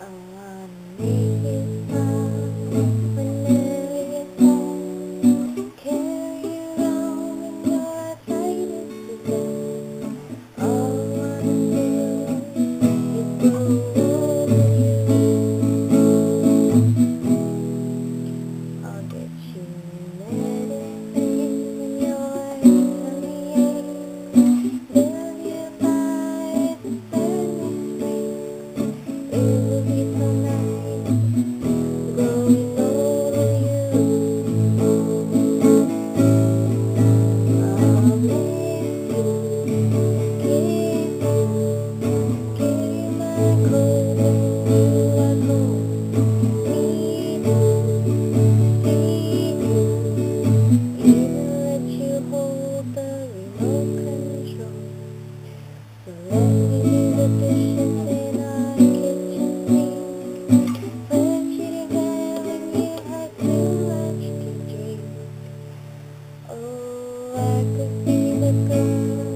I want need Oh, I could be the girl.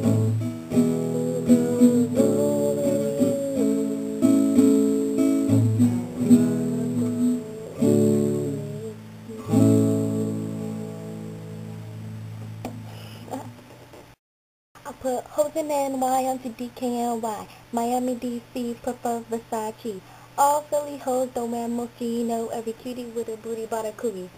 Put in NY onto DKNY. Miami, DC, prefer Versace. All Philly hoes don't wear Moschino. Every cutie with a booty bought a Coogi.